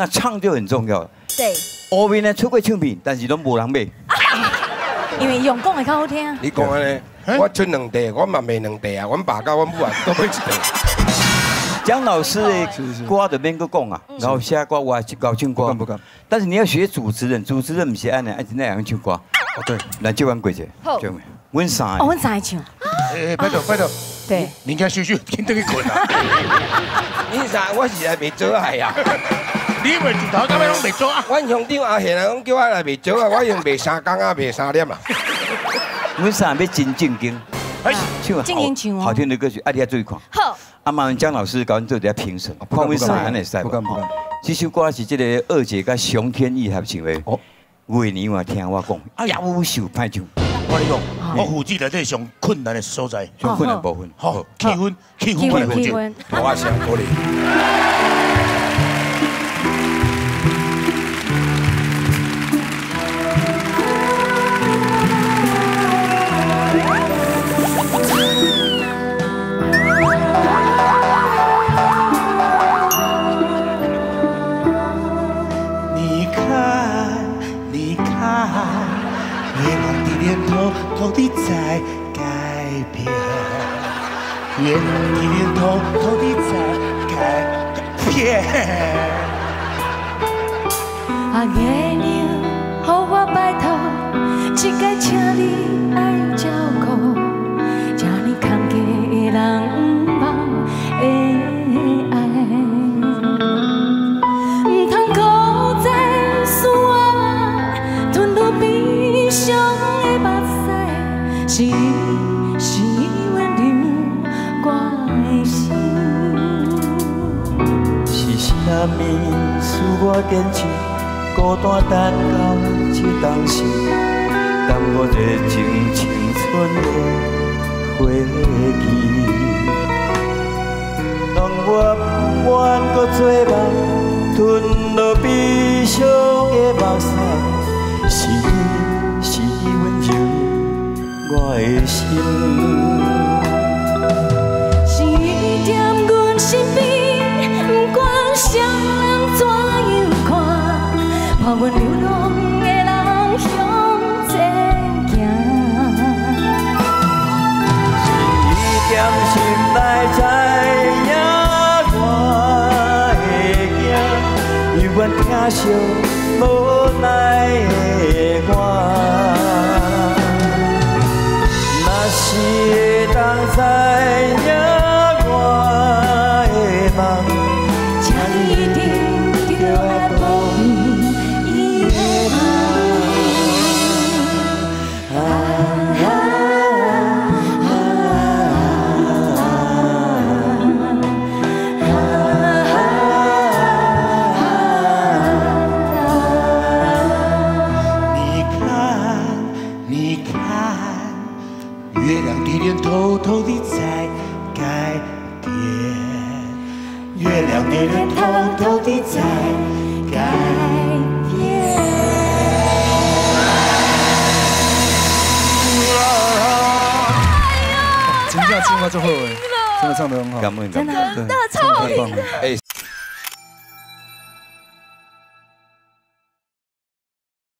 那唱就很重要。对。我们呢出过唱片，但是都无人买。因为用功会较好听。你讲安尼，我出两碟，我嘛没两碟啊。我爸交我母啊，都可以。江老师的瓜得边个讲啊？然后下瓜我还是搞唱歌。但是你要学主持人，主持人不是爱爱听那样唱歌。哦对，那就玩鬼节。好，我三。我三也唱。哎，拜托拜托。对，你应该休息，紧等去困啊。你啥？我是来卖做爱啊！你卖自头，到尾拢袂做啊？阮乡长阿贤啊，讲叫我来卖做啊，我用卖三工啊，卖三点啊。阮三个要真正经，哎，唱正经唱哦好好听的歌曲，爱听注意看。好，啊，麻烦姜老师搞做一下评审，不敢阮三个安尼使不敢不敢。这首歌是这个二姐甲熊天意合唱的。哦哦，为你我听我讲，哎呀，优秀歹唱，我跟你讲，我负责来这上困难的所在，上困难部分。好，气氛气氛气我来负责。我想鼓励。偷偷地在改变，月亮的脸偷偷地在改变。是啥物使我坚持，孤单等到这当时，耽误热情青春的回忆，让我不愿搁做梦，吞落悲伤的目屎，是你，是你温柔我的心。犹原听伤无奈的月亮的脸偷偷地在改变，月亮的脸偷偷地在改变。真正唱到最后，真的唱得很好，感恩感真。的，超好听。哎，